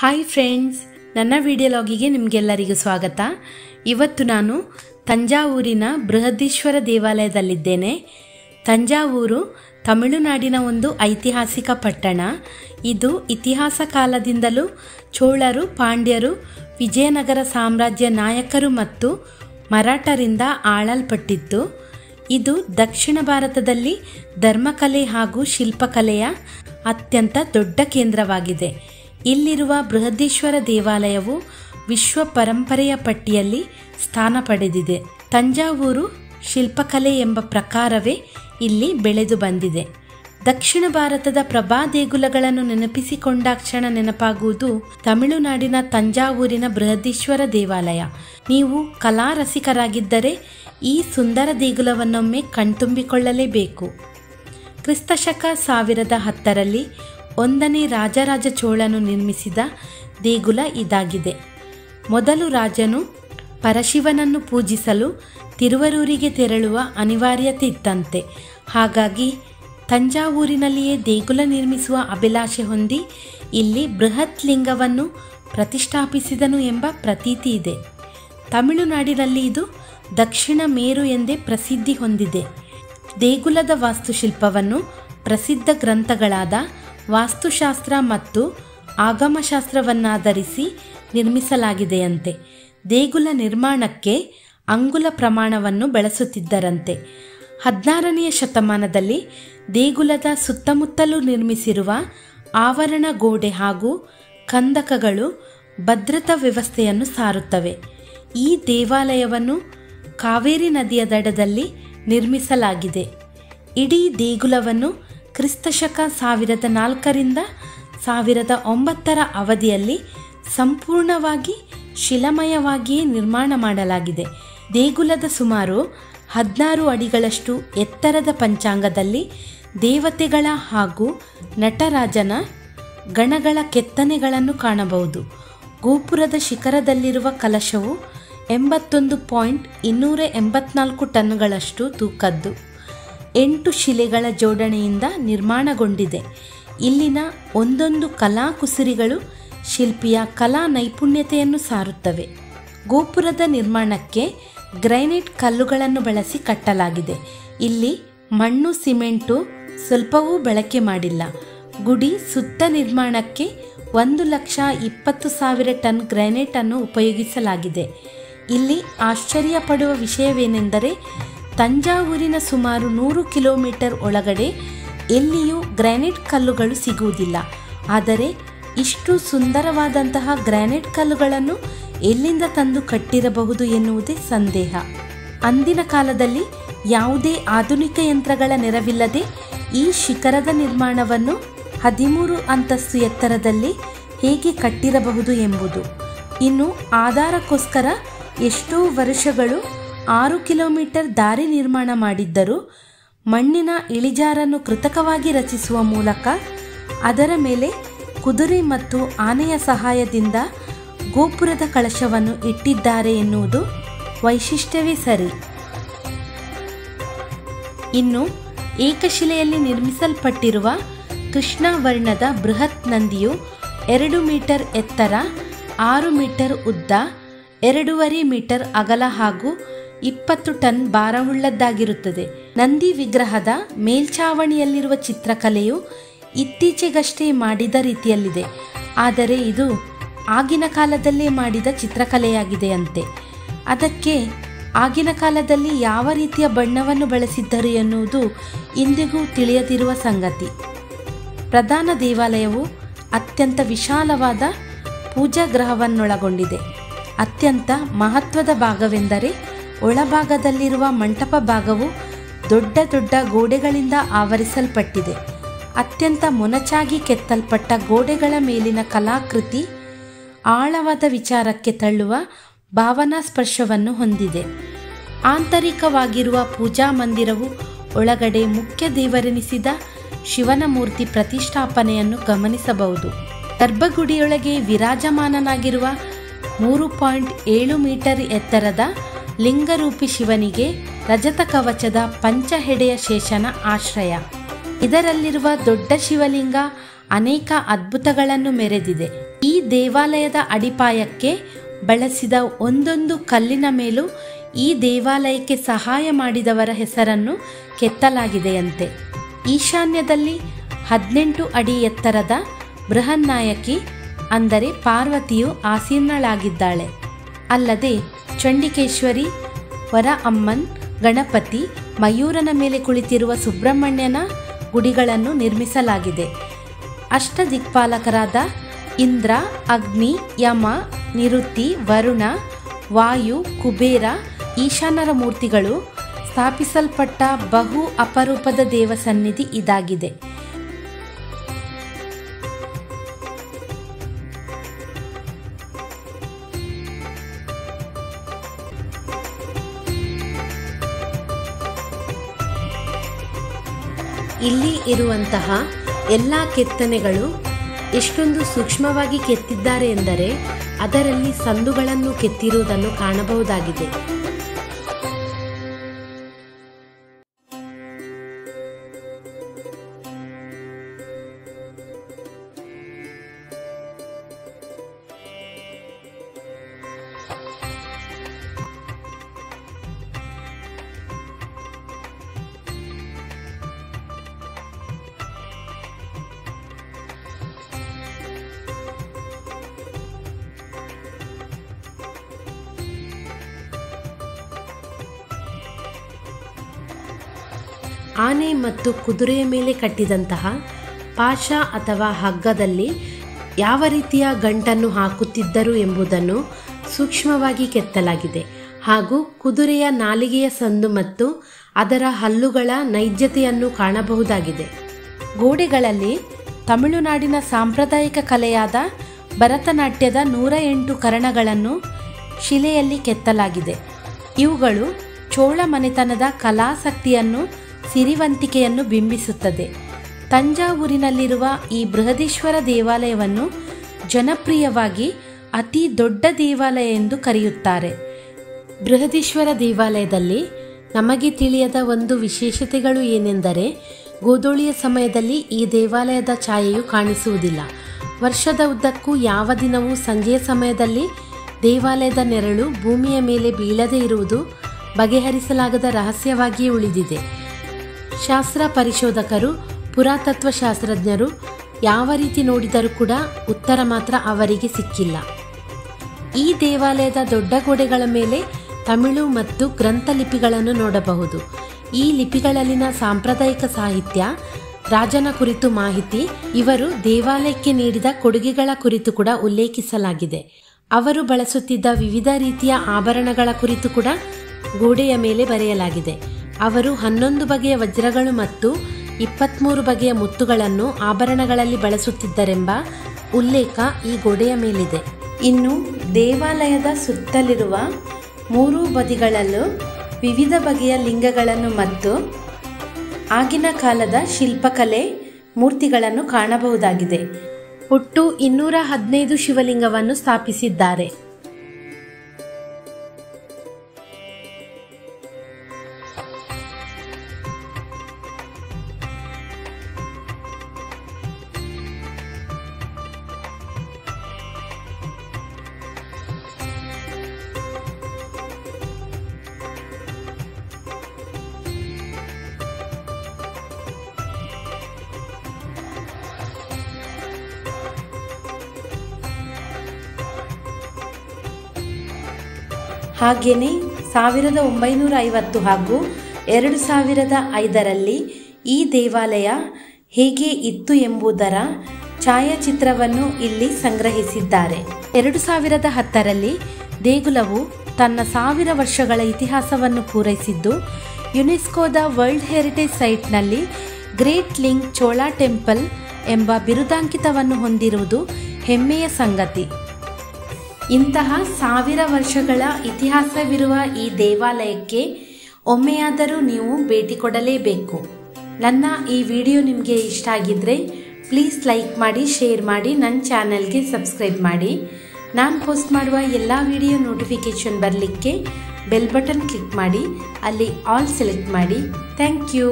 Hi friends ನನ್ನ ವಿಡಿಯೋಲಾಗಿಗೆ ನಿಮಗೆಲ್ಲರಿಗೂ ಸ್ವಾಗತ. ಇವತ್ತು ನಾನು ತಂಜಾವೂರಿನ ಬೃಹದೀಶ್ವರ ದೇವಾಲಯದಲ್ಲಿದ್ದೇನೆ. ತಂಜಾವೂರು ತಮಿಳುನಾಡಿನ ಒಂದು ಐತಿಹಾಸಿಕ ಪಟ್ಟಣ. ಇದು ಇತಿಹಾಸ ಕಾಲದಿಂದಲೂ ಚೋಳರು, ಪಾಂಡ್ಯರು, ವಿಜಯನಗರ ಸಾಮ್ರಾಜ್ಯ ನಾಯಕರು ಮತ್ತು ಮರಾಠರಿಂದ ಆಳಲ್ಪಟ್ಟಿತ್ತು. ಇದು ದಕ್ಷಿಣ ಭಾರತದಲ್ಲಿ ಧರ್ಮಕಲೆ ಹಾಗೂ ಶಿಲ್ಪಕಲೆಯ ಅತ್ಯಂತ ದೊಡ್ಡ ಕೇಂದ್ರವಾಗಿದೆ. ಇಲ್ಲಿರುವ ಬೃಹದೀಶ್ವರ ದೇವಾಲಯವು ವಿಶ್ವ ಪರಂಪರೆಯ ಪಟ್ಟಿಯಲ್ಲಿ ಸ್ಥಾನ ಪಡೆದಿದೆ. ತಂಜಾವೂರು ಶಿಲ್ಪಕಲೆ ಎಂಬ ಪ್ರಕಾರವೇ ಇಲ್ಲಿ ಬೆಳೆದು ಬಂದಿದೆ. ದಕ್ಷಿಣ ಭಾರತದ ಪ್ರಭಾ ದೇಗುಲಗಳನ್ನು ನೆನಪಿಸಿಕೊಂಡಾಕ್ಷಣ ನೆನಪಾಗುವುದು ತಮಿಳುನಾಡಿನ ತಂಜಾವೂರಿನ ಬೃಹದೀಶ್ವರ ದೇವಾಲಯ. ನೀವು ಕಲಾ ರಸಿಕರಾಗಿದ್ದರೆ ಈ ಸುಂದರ ದೇಗುಲವನ್ನೊಮ್ಮೆ ಕಣ್ತುಂಬಿಕೊಳ್ಳಲೇಬೇಕು. ಕ್ರಿಸ್ತಶಕ ಸಾವಿರದ ಹತ್ತರಲ್ಲಿ ಒಂದನೇ ರಾಜರಾಜ ಚೋಳನು ನಿರ್ಮಿಸಿದ ದೇಗುಲ ಇದಾಗಿದೆ. ಮೊದಲು ರಾಜನು ಪರಶಿವನನ್ನು ಪೂಜಿಸಲು ತಿರುವರೂರಿಗೆ ತೆರಳುವ ಅನಿವಾರ್ಯತೆ ಇತ್ತಂತೆ. ಹಾಗಾಗಿ ತಂಜಾವೂರಿನಲ್ಲಿಯೇ ದೇಗುಲ ನಿರ್ಮಿಸುವ ಅಭಿಲಾಷೆ ಹೊಂದಿ ಇಲ್ಲಿ ಬೃಹತ್ ಲಿಂಗವನ್ನು ಪ್ರತಿಷ್ಠಾಪಿಸಿದನು ಎಂಬ ಪ್ರತೀತಿ ಇದೆ. ತಮಿಳುನಾಡಿನಲ್ಲಿ ಇದು ದಕ್ಷಿಣ ಮೇರು ಎಂದೇ ಪ್ರಸಿದ್ಧಿ ಹೊಂದಿದೆ. ದೇಗುಲದ ವಾಸ್ತುಶಿಲ್ಪವನ್ನು ಪ್ರಸಿದ್ಧ ಗ್ರಂಥಗಳಾದ ವಾಸ್ತುಶಾಸ್ತ್ರ ಮತ್ತು ಆಗಮಶಾಸ್ತ್ರವನ್ನಾಧರಿಸಿ ನಿರ್ಮಿಸಲಾಗಿದೆಯಂತೆ. ದೇಗುಲ ನಿರ್ಮಾಣಕ್ಕೆ ಅಂಗುಲ ಪ್ರಮಾಣವನ್ನು ಬಳಸುತ್ತಿದ್ದರಂತೆ. ಹದಿನಾರನೆಯ ಶತಮಾನದಲ್ಲಿ ದೇಗುಲದ ಸುತ್ತಮುತ್ತಲೂ ನಿರ್ಮಿಸಿರುವ ಆವರಣ ಗೋಡೆ ಹಾಗೂ ಕಂದಕಗಳು ಭದ್ರತಾ ವ್ಯವಸ್ಥೆಯನ್ನು ಸಾರುತ್ತವೆ. ಈ ದೇವಾಲಯವನ್ನು ಕಾವೇರಿ ನದಿಯ ದಡದಲ್ಲಿ ನಿರ್ಮಿಸಲಾಗಿದೆ. ಇಡೀ ದೇಗುಲವನ್ನು ಕ್ರಿಸ್ತಶಕ ಸಾವಿರದ ನಾಲ್ಕರಿಂದ ಸಾವಿರದ ಒಂಬತ್ತರ ಅವಧಿಯಲ್ಲಿ ಸಂಪೂರ್ಣವಾಗಿ ಶಿಲಮಯವಾಗಿಯೇ ನಿರ್ಮಾಣ ಮಾಡಲಾಗಿದೆ. ದೇಗುಲದ ಸುಮಾರು ಹದಿನಾರು ಅಡಿಗಳಷ್ಟು ಎತ್ತರದ ಪಂಚಾಂಗದಲ್ಲಿ ದೇವತೆಗಳ ಹಾಗೂ ನಟರಾಜನ ಗಣಗಳ ಕೆತ್ತನೆಗಳನ್ನು ಕಾಣಬಹುದು. ಗೋಪುರದ ಶಿಖರದಲ್ಲಿರುವ ಕಲಶವು ಎಂಬತ್ತೊಂದು ಪಾಯಿಂಟ್ ಇನ್ನೂರ ಎಂಬತ್ನಾಲ್ಕು ಟನ್ಗಳಷ್ಟು ತೂಕದ್ದು. ಎಂಟು ಶಿಲೆಗಳ ಜೋಡಣೆಯಿಂದ ನಿರ್ಮಾಣಗೊಂಡಿದೆ. ಇಲ್ಲಿನ ಒಂದೊಂದು ಕಲಾಕುಸಿರಿಗಳು ಶಿಲ್ಪಿಯ ಕಲಾ ನೈಪುಣ್ಯತೆಯನ್ನು ಸಾರುತ್ತವೆ. ಗೋಪುರದ ನಿರ್ಮಾಣಕ್ಕೆ ಗ್ರೈನೇಟ್ ಕಲ್ಲುಗಳನ್ನು ಬಳಸಿ ಕಟ್ಟಲಾಗಿದೆ. ಇಲ್ಲಿ ಮಣ್ಣು, ಸಿಮೆಂಟು ಸ್ವಲ್ಪವೂ ಬಳಕೆ ಮಾಡಿಲ್ಲ. ಗುಡಿ ಸುತ್ತ ನಿರ್ಮಾಣಕ್ಕೆ ಒಂದು ಲಕ್ಷ ಇಪ್ಪತ್ತು ಸಾವಿರ ಟನ್ ಗ್ರೈನೇಟ್ ಅನ್ನು ಉಪಯೋಗಿಸಲಾಗಿದೆ. ಇಲ್ಲಿ ಆಶ್ಚರ್ಯ ಪಡುವ ವಿಷಯವೇನೆಂದರೆ ತಂಜಾವೂರಿನ ಸುಮಾರು ನೂರು ಕಿಲೋಮೀಟರ್ ಒಳಗಡೆ ಎಲ್ಲಿಯೂ ಗ್ರಾನೈಟ್ ಕಲ್ಲುಗಳು ಸಿಗುವುದಿಲ್ಲ. ಆದರೆ ಇಷ್ಟು ಸುಂದರವಾದಂತಹ ಗ್ರಾನೈಟ್ ಕಲ್ಲುಗಳನ್ನು ಎಲ್ಲಿಂದ ತಂದು ಕಟ್ಟಿರಬಹುದು ಎನ್ನುವುದೇ ಸಂದೇಹ. ಅಂದಿನ ಕಾಲದಲ್ಲಿ ಯಾವುದೇ ಆಧುನಿಕ ಯಂತ್ರಗಳ ನೆರವಿಲ್ಲದೆ ಈ ಶಿಖರದ ನಿರ್ಮಾಣವನ್ನು ಹದಿಮೂರು ಅಂತಸ್ತು ಎತ್ತರದಲ್ಲಿ ಹೇಗೆ ಕಟ್ಟಿರಬಹುದು ಎಂಬುದು. ಇನ್ನು ಆಧಾರಕ್ಕೋಸ್ಕರ ಎಷ್ಟೋ ವರ್ಷಗಳು ಆರು ಕಿಲೋಮೀಟರ್ ದಾರಿ ನಿರ್ಮಾಣ ಮಾಡಿದ್ದರು ಮಣ್ಣಿನ ಇಳಿಜಾರನ್ನು ಕೃತಕವಾಗಿ ರಚಿಸುವ ಮೂಲಕ ಅದರ ಮೇಲೆ ಕುದುರೆ ಮತ್ತು ಆನೆಯ ಸಹಾಯದಿಂದ ಗೋಪುರದ ಕಳಶವನ್ನು ಇಟ್ಟಿದ್ದಾರೆ ಎನ್ನುವುದು ವೈಶಿಷ್ಟ್ಯವೇ ಸರಿ. ಇನ್ನು ಏಕಶಿಲೆಯಲ್ಲಿ ನಿರ್ಮಿಸಲ್ಪಟ್ಟಿರುವ ಕೃಷ್ಣ ವರ್ಣದ ಬೃಹತ್ ನಂದಿಯು ಎರಡು ಮೀಟರ್ ಎತ್ತರ, ಆರು ಮೀಟರ್ ಉದ್ದ, ಎರಡೂವರೆ ಮೀಟರ್ ಅಗಲ ಹಾಗೂ ಇಪ್ಪತ್ತು ಟನ್ ಭಾರವುಳ್ಳದ್ದಾಗಿರುತ್ತದೆ ನಂದಿ ವಿಗ್ರಹದ ಮೇಲ್ಛಾವಣಿಯಲ್ಲಿರುವ ಚಿತ್ರಕಲೆಯು ಇತ್ತೀಚೆಗಷ್ಟೇ ಮಾಡಿದ ರೀತಿಯಲ್ಲಿದೆ. ಆದರೆ ಇದು ಆಗಿನ ಕಾಲದಲ್ಲೇ ಮಾಡಿದ ಚಿತ್ರಕಲೆಯಾಗಿದೆಯಂತೆ ಅದಕ್ಕೆ ಆಗಿನ ಕಾಲದಲ್ಲಿ ಯಾವ ರೀತಿಯ ಬಣ್ಣವನ್ನು ಬಳಸಿದ್ದರು ಎನ್ನುವುದು ಇಂದಿಗೂ ತಿಳಿಯದಿರುವ ಸಂಗತಿ. ಪ್ರಧಾನ ದೇವಾಲಯವು ಅತ್ಯಂತ ವಿಶಾಲವಾದ ಪೂಜಾ ಗ್ರಹವನ್ನೊಳಗೊಂಡಿದೆ ಅತ್ಯಂತ ಮಹತ್ವದ ಭಾಗವೆಂದರೆ ಒಳಭಾಗದಲ್ಲಿರುವ ಮಂಟಪ ಭಾಗವು ದೊಡ್ಡ ದೊಡ್ಡ ಗೋಡೆಗಳಿಂದ ಆವರಿಸಲ್ಪಟ್ಟಿದೆ. ಅತ್ಯಂತ ಮೊನಚಾಗಿ ಕೆತ್ತಲ್ಪಟ್ಟ ಗೋಡೆಗಳ ಮೇಲಿನ ಕಲಾಕೃತಿ ಆಳವಾದ ವಿಚಾರಕ್ಕೆ ತಳ್ಳುವ ಭಾವನಾ ಸ್ಪರ್ಶವನ್ನು ಹೊಂದಿದೆ. ಆಂತರಿಕವಾಗಿರುವ ಪೂಜಾ ಮಂದಿರವು ಒಳಗಡೆ ಮುಖ್ಯ ದೇವರೆನಿಸಿದ ಶಿವನ ಮೂರ್ತಿ ಪ್ರತಿಷ್ಠಾಪನೆಯನ್ನು ಗಮನಿಸಬಹುದು. ಗರ್ಭಗುಡಿಯೊಳಗೆ ವಿರಾಜಮಾನನಾಗಿರುವ ಮೂರು ಪಾಯಿಂಟ್ ಏಳು ಮೀಟರ್ ಎತ್ತರದ ಲಿಂಗರೂಪಿ ಶಿವನಿಗೆ ರಜತ ಕವಚದ ಪಂಚಹೆಡೆಯ ಶೇಷನ ಆಶ್ರಯ. ಇದರಲ್ಲಿರುವ ದೊಡ್ಡ ಶಿವಲಿಂಗ ಅನೇಕ ಅದ್ಭುತಗಳನ್ನು ಮೆರೆದಿದೆ. ಈ ದೇವಾಲಯದ ಅಡಿಪಾಯಕ್ಕೆ ಬಳಸಿದ ಒಂದೊಂದು ಕಲ್ಲಿನ ಮೇಲೂ ಈ ದೇವಾಲಯಕ್ಕೆ ಸಹಾಯ ಮಾಡಿದವರ ಹೆಸರನ್ನು ಕೆತ್ತಲಾಗಿದೆಯಂತೆ. ಈಶಾನ್ಯದಲ್ಲಿ ಹದಿನೆಂಟು ಅಡಿ ಎತ್ತರದ ಬೃಹನ್ನಾಯಕಿ, ಅಂದರೆ ಪಾರ್ವತಿಯು ಆಸೀನಳಾಗಿದ್ದಾಳೆ. ಅಲ್ಲದೆ ಚಂಡಿಕೇಶ್ವರಿ ವರ ಅಮ್ಮನ್ ಗಣಪತಿ, ಮಯೂರನ ಮೇಲೆ ಕುಳಿತಿರುವ ಸುಬ್ರಹ್ಮಣ್ಯನ ಗುಡಿಗಳನ್ನು ನಿರ್ಮಿಸಲಾಗಿದೆ. ಅಷ್ಟ ದಿಕ್ಪಾಲಕರಾದ ಇಂದ್ರ, ಅಗ್ನಿ, ಯಮ ನಿರುತಿ ವರುಣ, ವಾಯು, ಕುಬೇರ, ಈಶಾನರ ಮೂರ್ತಿಗಳು ಸ್ಥಾಪಿಸಲ್ಪಟ್ಟ ಬಹು ಅಪರೂಪದ ದೇವಸನ್ನಿಧಿ ಇದಾಗಿದೆ. ಇಲ್ಲಿ ಇರುವಂತಹ ಎಲ್ಲ ಕೆತ್ತನೆಗಳು ಎಷ್ಟೊಂದು ಸೂಕ್ಷ್ಮವಾಗಿ ಕೆತ್ತಿದ್ದಾರೆ ಎಂದರೆ ಅದರಲ್ಲಿ ಸಂದುಗಳನ್ನು ಕೆತ್ತಿರುವುದನ್ನು ಕಾಣಬಹುದಾಗಿದೆ. ಆನೆ ಮತ್ತು ಕುದುರೆಯ ಮೇಲೆ ಕಟ್ಟಿದಂತಹ ಪಾಶ ಅಥವಾ ಹಗ್ಗದಲ್ಲಿ ಯಾವ ರೀತಿಯ ಗಂಟನ್ನು ಹಾಕುತ್ತಿದ್ದರು ಎಂಬುದನ್ನು ಸೂಕ್ಷ್ಮವಾಗಿ ಕೆತ್ತಲಾಗಿದೆ ಹಾಗೂ ಕುದುರೆಯ ನಾಲಿಗೆಯ ಸಂದು ಮತ್ತು ಅದರ ಹಲ್ಲುಗಳ ನೈಜತೆಯನ್ನು ಕಾಣಬಹುದಾಗಿದೆ. ಗೋಡೆಗಳಲ್ಲಿ ತಮಿಳುನಾಡಿನ ಸಾಂಪ್ರದಾಯಿಕ ಕಲೆಯಾದ ಭರತನಾಟ್ಯದ ನೂರ ಎಂಟು ಕರಣಗಳನ್ನು ಶಿಲೆಯಲ್ಲಿ ಕೆತ್ತಲಾಗಿದೆ. ಇವುಗಳು ಚೋಳ ಮನೆತನದ ಕಲಾಸಕ್ತಿಯನ್ನು ಸಿರಿವಂತಿಕೆಯನ್ನು ಬಿಂಬಿಸುತ್ತದೆ. ತಂಜಾವೂರಿನಲ್ಲಿರುವ ಈ ಬೃಹದೀಶ್ವರ ದೇವಾಲಯವನ್ನು ಜನಪ್ರಿಯವಾಗಿ ಅತಿ ದೊಡ್ಡ ದೇವಾಲಯ ಎಂದು ಕರೆಯುತ್ತಾರೆ. ಬೃಹದೀಶ್ವರ ದೇವಾಲಯದಲ್ಲಿ ನಮಗೆ ತಿಳಿಯದ ಒಂದು ವಿಶೇಷತೆಗಳು ಏನೆಂದರೆ, ಗೋಧೂಳಿಯ ಸಮಯದಲ್ಲಿ ಈ ದೇವಾಲಯದ ಛಾಯೆಯು ಕಾಣಿಸುವುದಿಲ್ಲ. ವರ್ಷದ ಉದ್ದಕ್ಕೂ ಯಾವ ದಿನವೂ ಸಂಜೆಯ ಸಮಯದಲ್ಲಿ ದೇವಾಲಯದ ನೆರಳು ಭೂಮಿಯ ಮೇಲೆ ಬೀಳದೇ ಇರುವುದು ಬಗೆಹರಿಸಲಾಗದ ರಹಸ್ಯವಾಗಿಯೇ ಉಳಿದಿದೆ. ಶಾಸ್ತ್ರ ಪರಿಶೋಧಕರು ಪುರಾತತ್ವ ಶಾಸ್ತ್ರಜ್ಞರು ಯಾವ ರೀತಿ ನೋಡಿದರೂ ಕೂಡ ಉತ್ತರ ಮಾತ್ರ ಅವರಿಗೆ ಸಿಕ್ಕಿಲ್ಲ. ಈ ದೇವಾಲಯದ ದೊಡ್ಡ ಗೋಡೆಗಳ ಮೇಲೆ ತಮಿಳು ಮತ್ತು ಗ್ರಂಥಲಿಪಿಗಳನ್ನು ನೋಡಬಹುದು. ಈ ಲಿಪಿಗಳಲ್ಲಿನ ಸಾಂಪ್ರದಾಯಿಕ ಸಾಹಿತ್ಯ, ರಾಜನ ಕುರಿತು ಮಾಹಿತಿ, ಇವರು ದೇವಾಲಯಕ್ಕೆ ನೀಡಿದ ಕೊಡುಗೆಗಳ ಕುರಿತು ಕೂಡ ಉಲ್ಲೇಖಿಸಲಾಗಿದೆ. ಅವರು ಬಳಸುತ್ತಿದ್ದ ವಿವಿಧ ರೀತಿಯ ಆಭರಣಗಳ ಕುರಿತು ಕೂಡ ಗೋಡೆಯ ಮೇಲೆ ಬರೆಯಲಾಗಿದೆ. ಅವರು ಹನ್ನೊಂದು ಬಗೆಯ ವಜ್ರಗಳು ಮತ್ತು ಇಪ್ಪತ್ತ್ಮೂರು ಬಗೆಯ ಮುತ್ತುಗಳನ್ನು ಆಭರಣಗಳಲ್ಲಿ ಬಳಸುತ್ತಿದ್ದರೆಂಬ ಉಲ್ಲೇಖ ಈ ಗೋಡೆಯ ಮೇಲಿದೆ. ಇನ್ನು ದೇವಾಲಯದ ಸುತ್ತಲಿರುವ ಮೂರೂ ಬದಿಗಳಲ್ಲೂ ವಿವಿಧ ಬಗೆಯ ಲಿಂಗಗಳನ್ನು ಮತ್ತು ಆಗಿನ ಕಾಲದ ಶಿಲ್ಪಕಲೆ ಮೂರ್ತಿಗಳನ್ನು ಕಾಣಬಹುದಾಗಿದೆ. ಒಟ್ಟು ಇನ್ನೂರ ಹದಿನೈದು ಶಿವಲಿಂಗವನ್ನು ಸ್ಥಾಪಿಸಿದ್ದಾರೆ. ಹಾಗೆಯೇ ಸಾವಿರದ ಒಂಬೈನೂರ ಐವತ್ತು ಹಾಗೂ ಎರಡು ಸಾವಿರದ ಐದರಲ್ಲಿ ಈ ದೇವಾಲಯ ಹೇಗೆ ಇತ್ತು ಎಂಬುದರ ಛಾಯಾಚಿತ್ರವನ್ನು ಇಲ್ಲಿ ಸಂಗ್ರಹಿಸಿದ್ದಾರೆ. ಎರಡು ಸಾವಿರದ ಹತ್ತರಲ್ಲಿ ದೇಗುಲವು ತನ್ನ ಸಾವಿರ ವರ್ಷಗಳ ಇತಿಹಾಸವನ್ನು ಪೂರೈಸಿದ್ದು, ಯುನೆಸ್ಕೋದ ವರ್ಲ್ಡ್ ಹೆರಿಟೇಜ್ ಸೈಟ್ನಲ್ಲಿ ಗ್ರೇಟ್ ಲಿಂಗ್ ಚೋಳಾ ಟೆಂಪಲ್ ಎಂಬ ಬಿರುದಾಂಕಿತವನ್ನು ಹೊಂದಿರುವುದು ಹೆಮ್ಮೆಯ ಸಂಗತಿ. ಇಂತಹ ಸಾವಿರ ವರ್ಷಗಳ ಇತಿಹಾಸವಿರುವ ಈ ದೇವಾಲಯಕ್ಕೆ ಒಮ್ಮೆಯಾದರೂ ನೀವು ಭೇಟಿ ಕೊಡಲೇಬೇಕು. ನನ್ನ ಈ ವಿಡಿಯೋ ನಿಮಗೆ ಇಷ್ಟ ಆಗಿದ್ದರೆ ಪ್ಲೀಸ್ ಲೈಕ್ ಮಾಡಿ, ಶೇರ್ ಮಾಡಿ ನನ್ನ ಚಾನಲ್ಗೆ ಸಬ್ಸ್ಕ್ರೈಬ್ ಮಾಡಿ. ನಾನು ಪೋಸ್ಟ್ ಮಾಡುವ ಎಲ್ಲ ವಿಡಿಯೋ ನೋಟಿಫಿಕೇಷನ್ ಬರಲಿಕ್ಕೆ ಬೆಲ್ ಬಟನ್ ಕ್ಲಿಕ್ ಮಾಡಿ, ಅಲ್ಲಿ ಆಲ್ ಸೆಲೆಕ್ಟ್ ಮಾಡಿ. Thank you.